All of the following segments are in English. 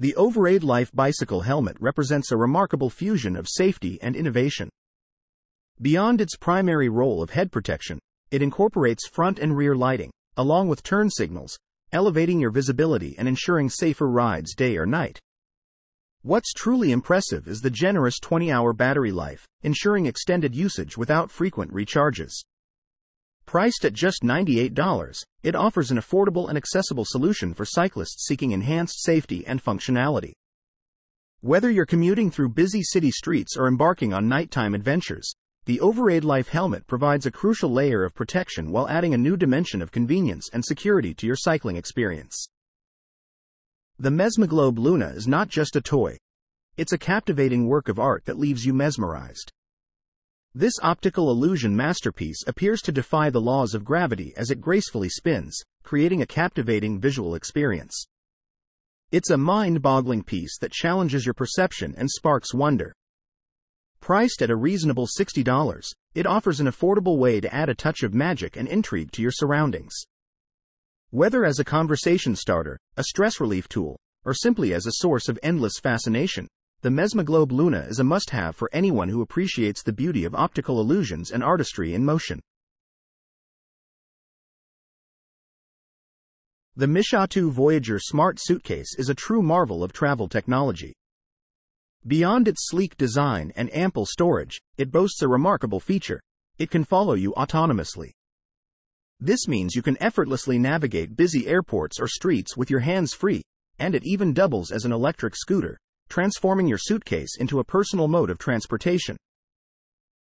The Overade LIFE bicycle helmet represents a remarkable fusion of safety and innovation. Beyond its primary role of head protection, it incorporates front and rear lighting, along with turn signals, elevating your visibility and ensuring safer rides day or night. What's truly impressive is the generous 20 hour battery life, ensuring extended usage without frequent recharges. Priced at just $98, it offers an affordable and accessible solution for cyclists seeking enhanced safety and functionality. Whether you're commuting through busy city streets or embarking on nighttime adventures, the Overade LIFE helmet provides a crucial layer of protection while adding a new dimension of convenience and security to your cycling experience. The Mezmoglobe Luna is not just a toy. It's a captivating work of art that leaves you mesmerized. This optical illusion masterpiece appears to defy the laws of gravity as it gracefully spins, creating a captivating visual experience. It's a mind boggling piece that challenges your perception and sparks wonder. Priced at a reasonable $60, it offers an affordable way to add a touch of magic and intrigue to your surroundings. Whether as a conversation starter, a stress relief tool, or simply as a source of endless fascination, the Mezmoglobe Luna is a must have for anyone who appreciates the beauty of optical illusions and artistry in motion. The Mishatu Voyager Smart Suitcase is a true marvel of travel technology. Beyond its sleek design and ample storage, it boasts a remarkable feature it can follow you autonomously. This means you can effortlessly navigate busy airports or streets with your hands free, and it even doubles as an electric scooter, transforming your suitcase into a personal mode of transportation.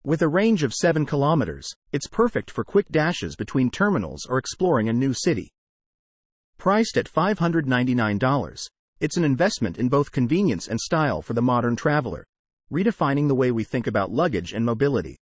With a range of 7 kilometers, it's perfect for quick dashes between terminals or exploring a new city. Priced at $599, it's an investment in both convenience and style for the modern traveler, redefining the way we think about luggage and mobility.